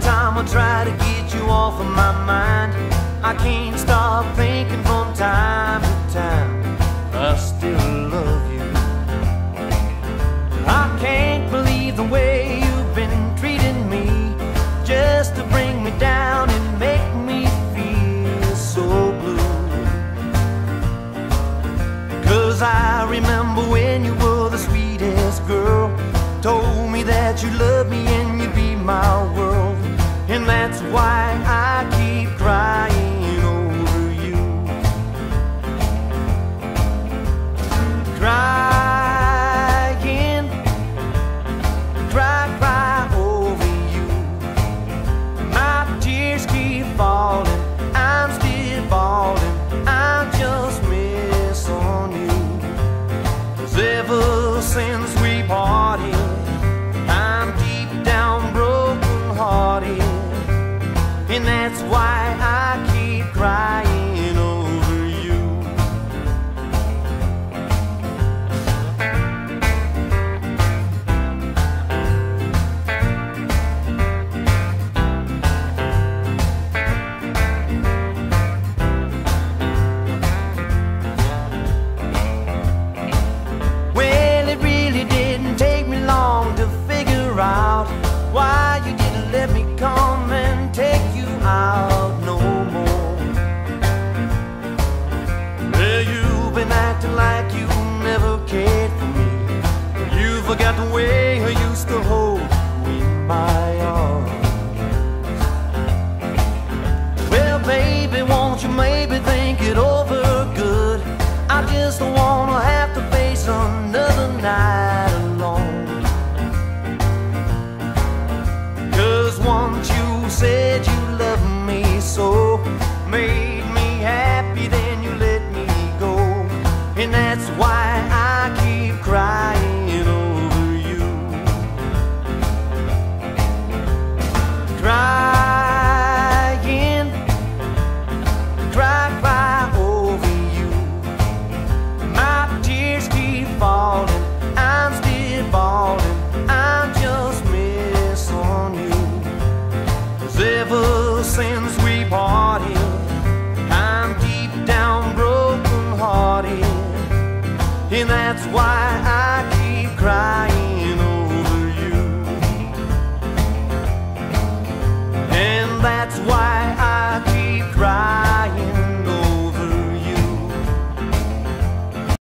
Time I try to get you off of my mind, I can't stop thinking from time to time. I still love you. I can't believe the way you've been treating me just to bring me down and make me feel so blue. Cause I remember when you were the sweetest girl, told me that you loved me and you'd be my world. That's why I keep crying over you. Crying, cry, cry over you. My tears keep falling, I'm still falling, I just miss on you. 'Cause ever since we parted, And that's why I keep crying acting like parted. I'm deep down broken hearted, and that's why I keep crying over you. And that's why I keep crying.